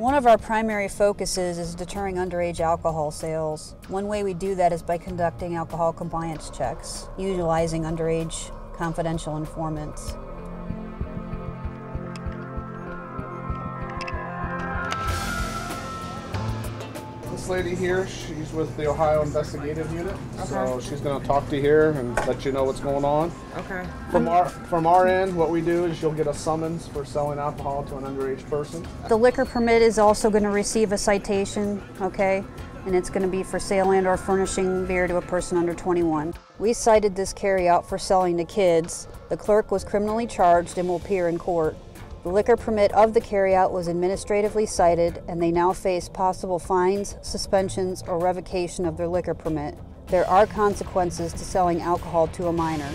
One of our primary focuses is deterring underage alcohol sales. One way we do that is by conducting alcohol compliance checks, utilizing underage confidential informants. This lady here, she's with the Ohio Investigative Unit, so she's going to talk to you here and let you know what's going on. Okay. From our from our end, what we do is you'll get a summons for selling alcohol to an underage person. The liquor permit is also going to receive a citation, okay? And it's going to be for sale and or furnishing beer to a person under 21. We cited this carryout for selling to kids. The clerk was criminally charged and will appear in court. The liquor permit of the carryout was administratively cited and they now face possible fines, suspensions, or revocation of their liquor permit. There are consequences to selling alcohol to a minor.